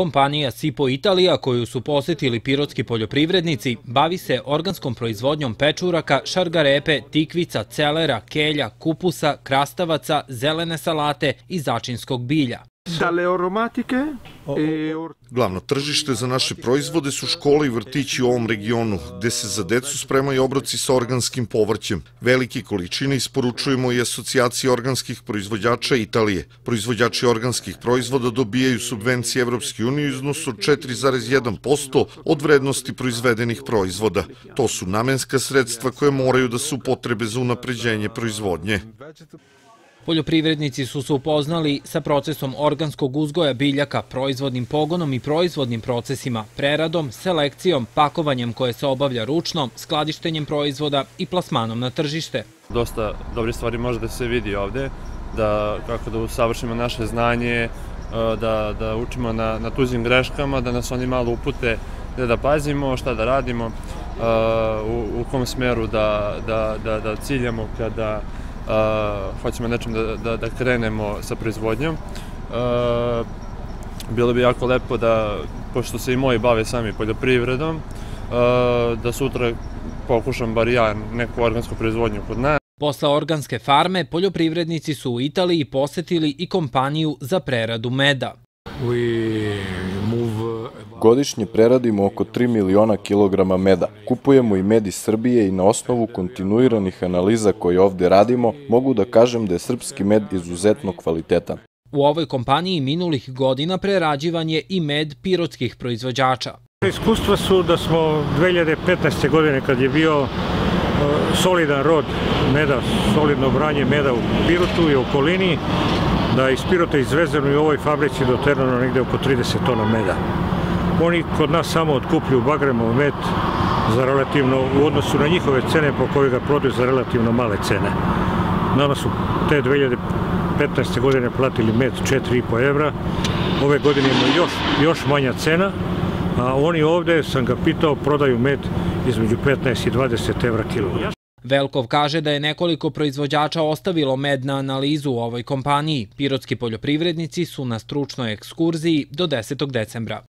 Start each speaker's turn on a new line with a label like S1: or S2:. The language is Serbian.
S1: Kompanija Sipo Italija, koju su posetili pirotski poljoprivrednici, bavi se organskom proizvodnjom pečuraka, šargarepe, tikvica, celera, kelja, kupusa, krastavaca, zelene salate i začinskog bilja.
S2: dalle aromatiche
S3: Glavno tržište za naše proizvode su škole i vrtići u ovom regionu, gde se za decu spremaju obroci sa organskim povrćem. Velike količine isporučujemo i asocijaciji organskih proizvođača Italije. Proizvođači organskih proizvoda dobijaju subvencije Evropske unije u iznosu od 4,1% od vrednosti proizvedenih proizvoda. To su namenska sredstva koje moraju da su potrebe za unapređenje proizvodnje.
S1: Poljoprivrednici su se upoznali sa procesom organskog uzgoja biljaka, proizvodnim pogonom i proizvodnim procesima, preradom, selekcijom, pakovanjem koje se obavlja ručno, skladištenjem proizvoda i plasmanom na tržište.
S4: Dosta dobri stvari može da se vidi ovde, da kako da usavršimo naše znanje, e, da, da učimo na, na tuđim greškama, da nas oni malo upute gde da pazimo, šta da radimo, e, u, u kom smeru da, da, da, da ciljamo kada uh, hoćemo nečem da, da, da krenemo sa proizvodnjom. Uh, bilo bi jako lepo da, pošto se i moji bave sami poljoprivredom, uh, da sutra pokušam bar ja neku organsku proizvodnju kod nas.
S1: Posle organske farme, poljoprivrednici su u Italiji posetili i kompaniju za preradu meda.
S2: we
S5: Godišnje preradimo oko 3 miliona kilograma meda. Kupujemo i med iz Srbije i na osnovu kontinuiranih analiza koje ovde radimo, mogu da kažem da je srpski med izuzetno kvalitetan.
S1: U ovoj kompaniji minulih godina prerađivan je i med pirotskih proizvođača.
S6: Iskustva su da smo 2015. godine kad je bio e, solidan rod meda, solidno branje meda u Pirotu i okolini, da iz Pirota izvezeno i u ovoj fabrici doterano negde oko 30 tona meda. Oni kod nas samo otkupljuju bagremov med za relativno, u odnosu na njihove cene po koje ga prodaju za relativno male cene. Nama su te 2015. godine platili med 4,5 evra, ove godine ima još, još manja cena, a oni ovde, sam ga pitao, prodaju med između 15 i 20 evra kilo.
S1: Velkov kaže da je nekoliko proizvođača ostavilo med na analizu u ovoj kompaniji. Pirotski poljoprivrednici su na stručnoj ekskurziji do 10. decembra.